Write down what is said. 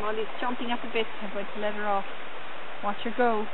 Molly's jumping up a bit. I'm going to let her off. Watch her go.